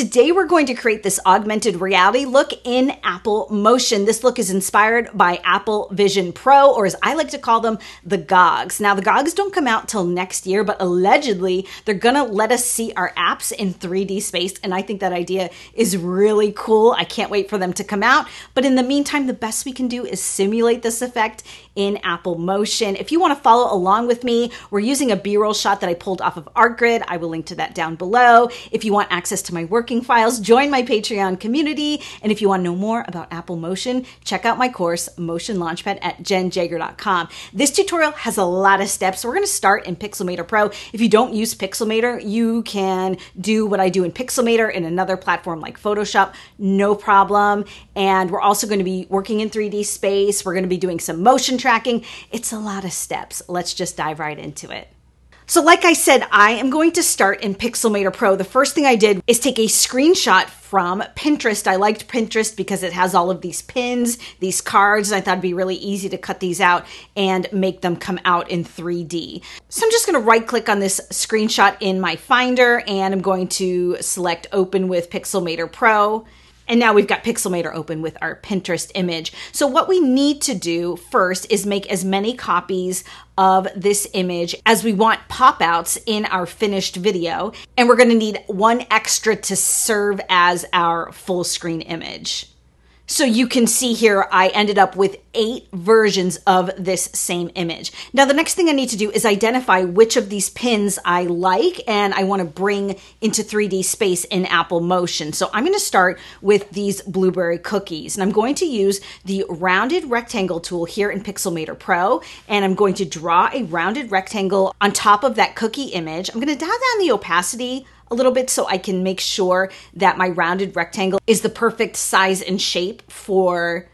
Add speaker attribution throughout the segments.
Speaker 1: Today we're going to create this augmented reality look in Apple Motion. This look is inspired by Apple Vision Pro, or as I like to call them, the GOGs. Now the GOGs don't come out till next year, but allegedly they're gonna let us see our apps in 3D space, and I think that idea is really cool. I can't wait for them to come out. But in the meantime, the best we can do is simulate this effect in Apple Motion. If you want to follow along with me, we're using a B-roll shot that I pulled off of ArtGrid. I will link to that down below. If you want access to my working files, join my Patreon community. And if you want to know more about Apple Motion, check out my course, Motion Launchpad at jennjager.com. This tutorial has a lot of steps. We're going to start in Pixelmator Pro. If you don't use Pixelmator, you can do what I do in Pixelmator in another platform like Photoshop, no problem. And we're also going to be working in 3D space. We're going to be doing some motion tracking. It's a lot of steps. Let's just dive right into it. So like I said, I am going to start in Pixelmator Pro. The first thing I did is take a screenshot from Pinterest. I liked Pinterest because it has all of these pins, these cards, and I thought it'd be really easy to cut these out and make them come out in 3D. So I'm just gonna right click on this screenshot in my Finder and I'm going to select Open with Pixelmator Pro. And now we've got Pixelmator open with our Pinterest image. So what we need to do first is make as many copies of this image as we want pop outs in our finished video. And we're gonna need one extra to serve as our full screen image. So you can see here, I ended up with eight versions of this same image. Now, the next thing I need to do is identify which of these pins I like and I want to bring into 3D space in Apple Motion. So I'm going to start with these blueberry cookies and I'm going to use the rounded rectangle tool here in Pixelmator Pro and I'm going to draw a rounded rectangle on top of that cookie image. I'm going to dial down the opacity a little bit so I can make sure that my rounded rectangle is the perfect size and shape for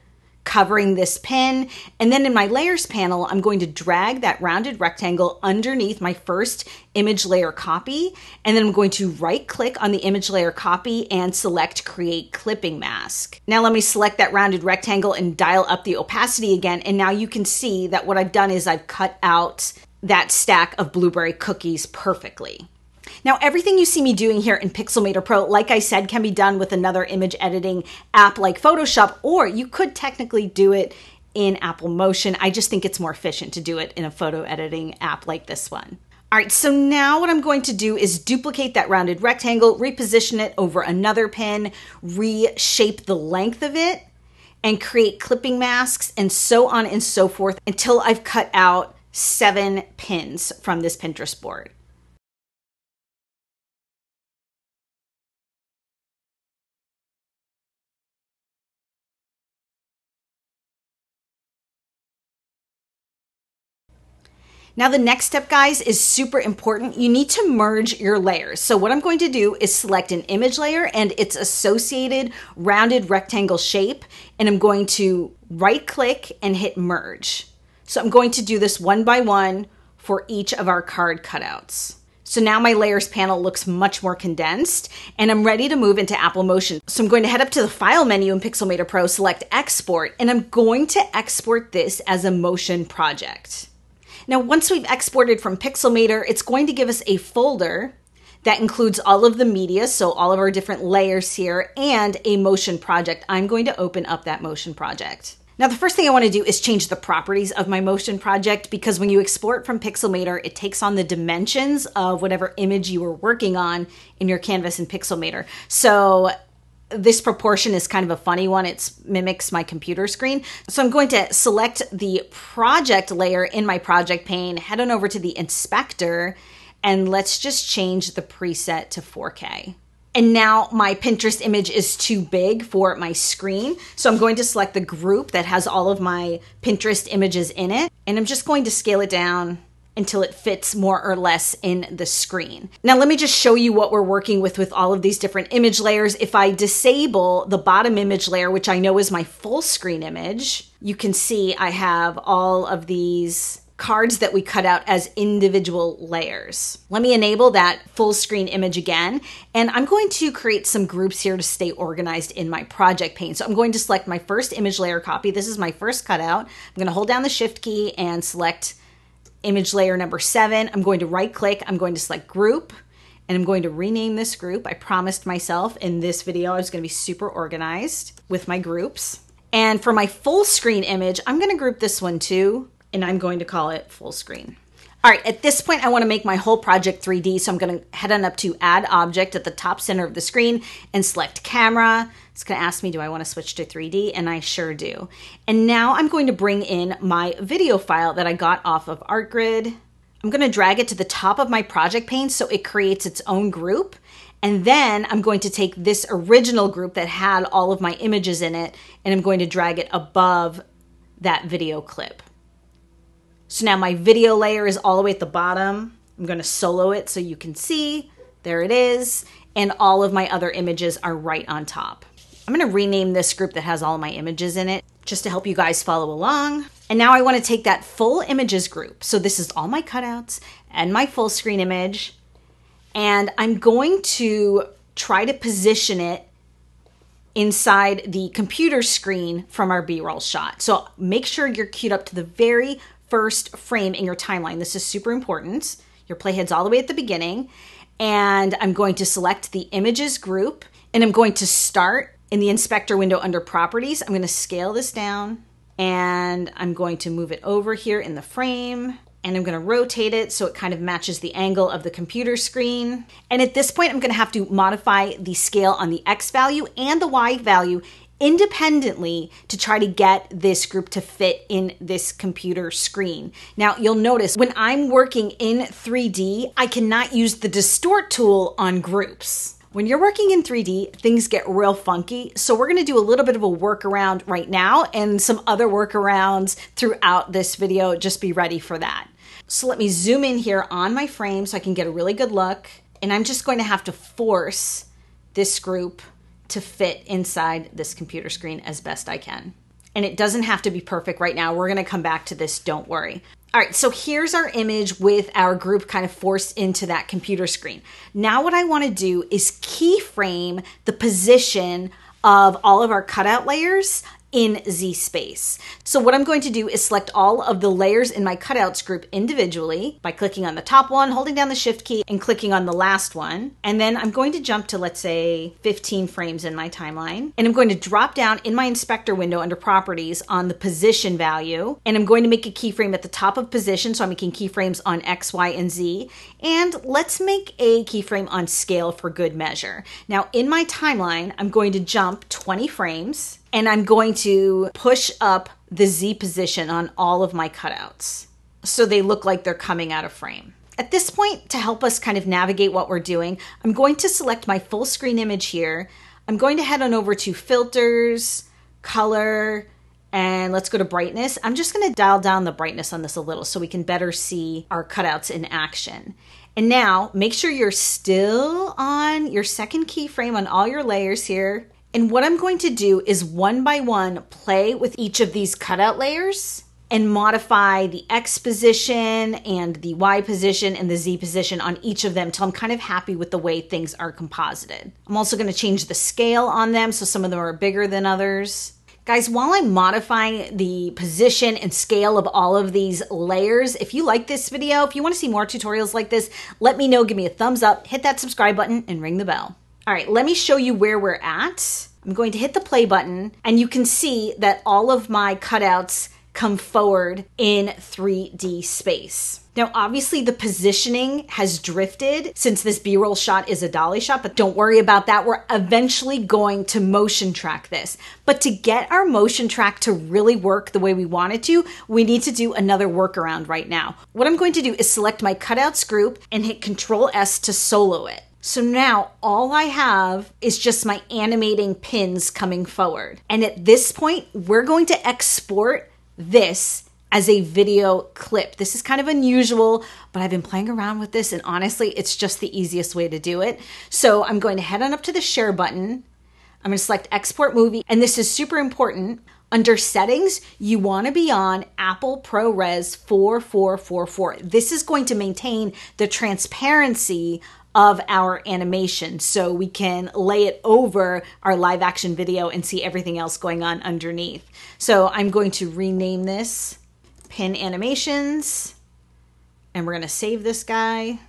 Speaker 1: covering this pin. And then in my layers panel, I'm going to drag that rounded rectangle underneath my first image layer copy. And then I'm going to right click on the image layer copy and select create clipping mask. Now let me select that rounded rectangle and dial up the opacity again. And now you can see that what I've done is I've cut out that stack of blueberry cookies perfectly. Now, everything you see me doing here in Pixelmator Pro, like I said, can be done with another image editing app like Photoshop, or you could technically do it in Apple Motion. I just think it's more efficient to do it in a photo editing app like this one. All right, so now what I'm going to do is duplicate that rounded rectangle, reposition it over another pin, reshape the length of it, and create clipping masks and so on and so forth until I've cut out seven pins from this Pinterest board. Now the next step, guys, is super important. You need to merge your layers. So what I'm going to do is select an image layer and its associated rounded rectangle shape, and I'm going to right click and hit merge. So I'm going to do this one by one for each of our card cutouts. So now my layers panel looks much more condensed and I'm ready to move into Apple Motion. So I'm going to head up to the file menu in Pixelmator Pro, select export, and I'm going to export this as a motion project. Now, once we've exported from Pixelmator, it's going to give us a folder that includes all of the media, so all of our different layers here, and a motion project. I'm going to open up that motion project. Now, the first thing I want to do is change the properties of my motion project because when you export from Pixelmator, it takes on the dimensions of whatever image you were working on in your canvas in Pixelmator. So this proportion is kind of a funny one. It mimics my computer screen. So I'm going to select the project layer in my project pane, head on over to the inspector, and let's just change the preset to 4K. And now my Pinterest image is too big for my screen. So I'm going to select the group that has all of my Pinterest images in it. And I'm just going to scale it down until it fits more or less in the screen. Now let me just show you what we're working with with all of these different image layers. If I disable the bottom image layer, which I know is my full screen image, you can see I have all of these cards that we cut out as individual layers. Let me enable that full screen image again, and I'm going to create some groups here to stay organized in my project pane. So I'm going to select my first image layer copy. This is my first cutout. I'm going to hold down the shift key and select image layer number seven. I'm going to right click, I'm going to select group, and I'm going to rename this group. I promised myself in this video I was going to be super organized with my groups. And for my full screen image, I'm going to group this one too, and I'm going to call it full screen. All right, at this point, I want to make my whole project 3D, so I'm going to head on up to Add Object at the top center of the screen and select Camera. It's going to ask me, do I want to switch to 3D? And I sure do. And now I'm going to bring in my video file that I got off of ArtGrid. I'm going to drag it to the top of my project pane so it creates its own group. And then I'm going to take this original group that had all of my images in it and I'm going to drag it above that video clip. So now my video layer is all the way at the bottom. I'm going to solo it so you can see. There it is. And all of my other images are right on top. I'm going to rename this group that has all my images in it just to help you guys follow along. And now I want to take that full images group. So this is all my cutouts and my full screen image. And I'm going to try to position it inside the computer screen from our B-roll shot. So make sure you're queued up to the very first frame in your timeline. This is super important. Your playhead's all the way at the beginning. And I'm going to select the images group and I'm going to start in the inspector window under properties. I'm going to scale this down and I'm going to move it over here in the frame and I'm going to rotate it so it kind of matches the angle of the computer screen. And at this point, I'm going to have to modify the scale on the X value and the Y value independently to try to get this group to fit in this computer screen. Now, you'll notice when I'm working in 3D, I cannot use the distort tool on groups. When you're working in 3D, things get real funky. So we're gonna do a little bit of a workaround right now and some other workarounds throughout this video. Just be ready for that. So let me zoom in here on my frame so I can get a really good look. And I'm just going to have to force this group to fit inside this computer screen as best I can. And it doesn't have to be perfect right now. We're going to come back to this, don't worry. All right, so here's our image with our group kind of forced into that computer screen. Now what I want to do is keyframe the position of all of our cutout layers in Z space. So what I'm going to do is select all of the layers in my cutouts group individually by clicking on the top one, holding down the shift key and clicking on the last one. And then I'm going to jump to let's say 15 frames in my timeline. And I'm going to drop down in my inspector window under properties on the position value. And I'm going to make a keyframe at the top of position. So I'm making keyframes on X, Y, and Z. And let's make a keyframe on scale for good measure. Now in my timeline, I'm going to jump 20 frames and I'm going to push up the Z position on all of my cutouts so they look like they're coming out of frame. At this point, to help us kind of navigate what we're doing, I'm going to select my full screen image here. I'm going to head on over to filters, color, and let's go to brightness. I'm just going to dial down the brightness on this a little so we can better see our cutouts in action. And now make sure you're still on your second keyframe on all your layers here. And what I'm going to do is one by one play with each of these cutout layers and modify the X position and the Y position and the Z position on each of them until I'm kind of happy with the way things are composited. I'm also going to change the scale on them so some of them are bigger than others. Guys, while I'm modifying the position and scale of all of these layers, if you like this video, if you want to see more tutorials like this, let me know, give me a thumbs up, hit that subscribe button, and ring the bell. All right, let me show you where we're at. I'm going to hit the play button and you can see that all of my cutouts come forward in 3D space. Now, obviously, the positioning has drifted since this B roll shot is a dolly shot, but don't worry about that. We're eventually going to motion track this. But to get our motion track to really work the way we want it to, we need to do another workaround right now. What I'm going to do is select my cutouts group and hit Control S to solo it. So now all I have is just my animating pins coming forward. And at this point, we're going to export this as a video clip. This is kind of unusual, but I've been playing around with this and honestly, it's just the easiest way to do it. So I'm going to head on up to the share button. I'm going to select export movie and this is super important. Under settings, you want to be on Apple ProRes 4444. This is going to maintain the transparency of our animation so we can lay it over our live action video and see everything else going on underneath. So I'm going to rename this pin animations and we're going to save this guy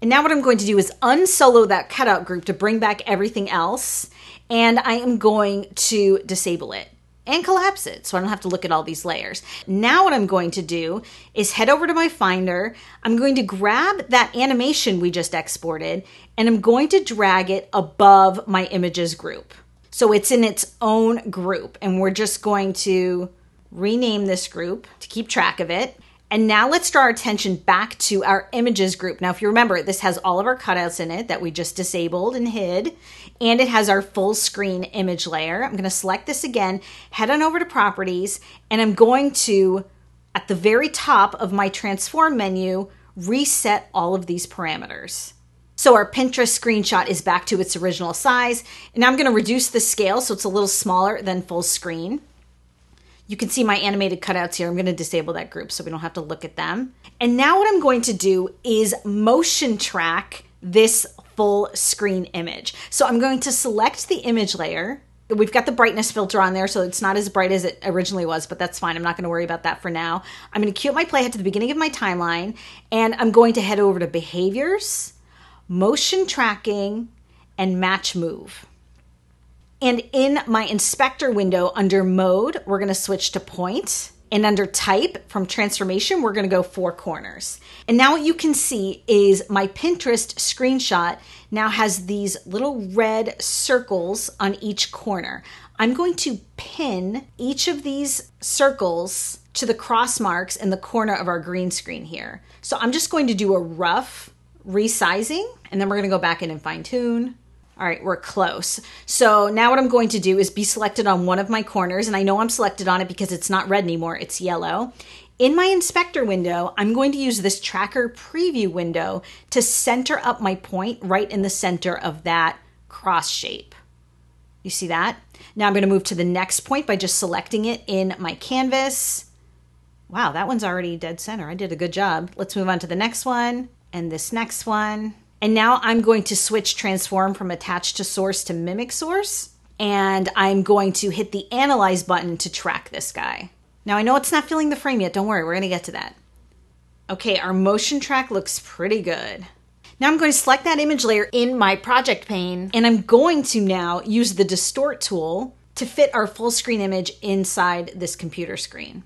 Speaker 1: And now what I'm going to do is unsolo that cutout group to bring back everything else. And I am going to disable it and collapse it so I don't have to look at all these layers. Now what I'm going to do is head over to my Finder. I'm going to grab that animation we just exported and I'm going to drag it above my images group. So it's in its own group and we're just going to rename this group to keep track of it. And now let's draw our attention back to our images group. Now, if you remember, this has all of our cutouts in it that we just disabled and hid, and it has our full screen image layer. I'm gonna select this again, head on over to properties, and I'm going to, at the very top of my transform menu, reset all of these parameters. So our Pinterest screenshot is back to its original size. And I'm gonna reduce the scale so it's a little smaller than full screen. You can see my animated cutouts here. I'm going to disable that group so we don't have to look at them. And now what I'm going to do is motion track this full screen image. So I'm going to select the image layer. We've got the brightness filter on there, so it's not as bright as it originally was, but that's fine. I'm not going to worry about that for now. I'm going to cue up my playhead to the beginning of my timeline, and I'm going to head over to behaviors, motion tracking, and match move. And in my inspector window under mode, we're going to switch to point. And under type from transformation, we're going to go four corners. And now what you can see is my Pinterest screenshot now has these little red circles on each corner. I'm going to pin each of these circles to the cross marks in the corner of our green screen here. So I'm just going to do a rough resizing and then we're going to go back in and fine tune. All right, we're close. So now what I'm going to do is be selected on one of my corners, and I know I'm selected on it because it's not red anymore, it's yellow. In my inspector window, I'm going to use this tracker preview window to center up my point right in the center of that cross shape. You see that? Now I'm going to move to the next point by just selecting it in my canvas. Wow, that one's already dead center. I did a good job. Let's move on to the next one and this next one. And now I'm going to switch transform from attached to source to mimic source. And I'm going to hit the analyze button to track this guy. Now I know it's not filling the frame yet. Don't worry, we're gonna get to that. Okay, our motion track looks pretty good. Now I'm going to select that image layer in my project pane and I'm going to now use the distort tool to fit our full screen image inside this computer screen.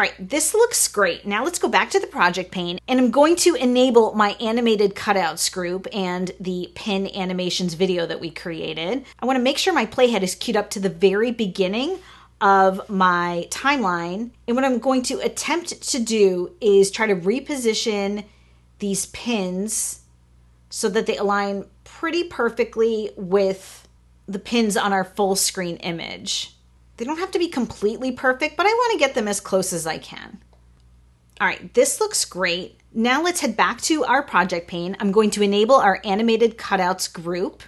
Speaker 1: All right, this looks great. Now let's go back to the project pane and I'm going to enable my animated cutouts group and the pin animations video that we created. I wanna make sure my playhead is queued up to the very beginning of my timeline. And what I'm going to attempt to do is try to reposition these pins so that they align pretty perfectly with the pins on our full screen image. They don't have to be completely perfect, but I want to get them as close as I can. All right, this looks great. Now let's head back to our project pane. I'm going to enable our animated cutouts group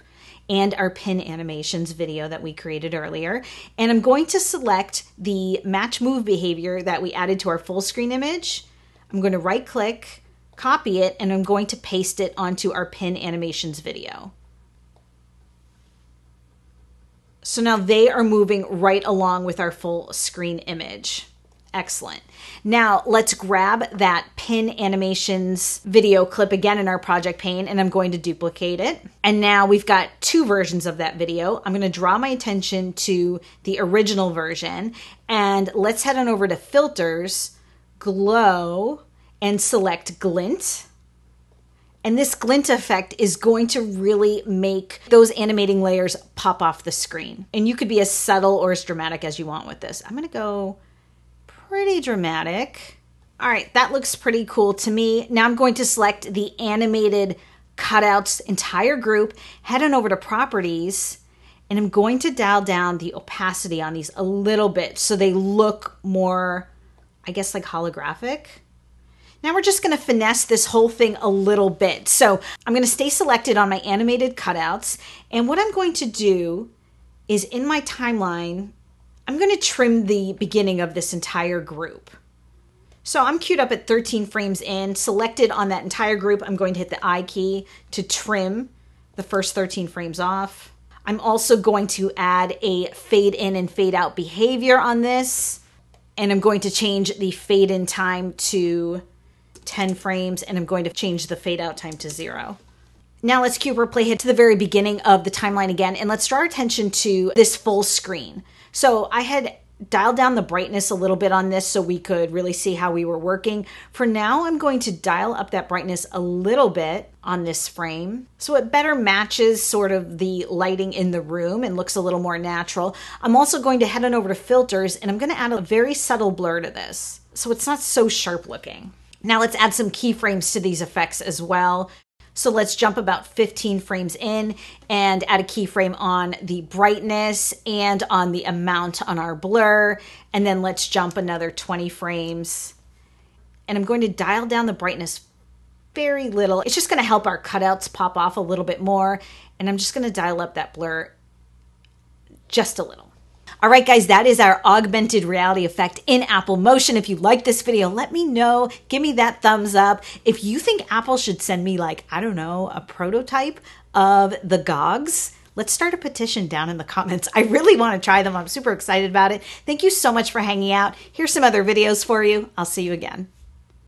Speaker 1: and our pin animations video that we created earlier. And I'm going to select the match move behavior that we added to our full screen image. I'm going to right click, copy it, and I'm going to paste it onto our pin animations video. So now they are moving right along with our full screen image. Excellent. Now let's grab that pin animations video clip again in our project pane and I'm going to duplicate it. And now we've got two versions of that video. I'm going to draw my attention to the original version and let's head on over to filters, glow, and select glint. And this glint effect is going to really make those animating layers pop off the screen. And you could be as subtle or as dramatic as you want with this. I'm going to go pretty dramatic. All right, that looks pretty cool to me. Now I'm going to select the animated cutouts entire group, head on over to properties, and I'm going to dial down the opacity on these a little bit so they look more, I guess, like holographic. Now we're just going to finesse this whole thing a little bit. So I'm going to stay selected on my animated cutouts. And what I'm going to do is in my timeline, I'm going to trim the beginning of this entire group. So I'm queued up at 13 frames in, selected on that entire group. I'm going to hit the I key to trim the first 13 frames off. I'm also going to add a fade in and fade out behavior on this. And I'm going to change the fade in time to 10 frames and I'm going to change the fade out time to zero. Now let's cube our playhead to the very beginning of the timeline again and let's draw our attention to this full screen. So I had dialed down the brightness a little bit on this so we could really see how we were working. For now, I'm going to dial up that brightness a little bit on this frame so it better matches sort of the lighting in the room and looks a little more natural. I'm also going to head on over to filters and I'm going to add a very subtle blur to this so it's not so sharp looking. Now let's add some keyframes to these effects as well. So let's jump about 15 frames in and add a keyframe on the brightness and on the amount on our blur. And then let's jump another 20 frames. And I'm going to dial down the brightness very little. It's just going to help our cutouts pop off a little bit more. And I'm just going to dial up that blur just a little. All right, guys, that is our augmented reality effect in Apple Motion. If you like this video, let me know. Give me that thumbs up. If you think Apple should send me, like, I don't know, a prototype of the Gogs, let's start a petition down in the comments. I really want to try them. I'm super excited about it. Thank you so much for hanging out. Here's some other videos for you. I'll see you again.